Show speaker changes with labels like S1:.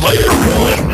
S1: Player one.